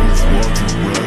Walking around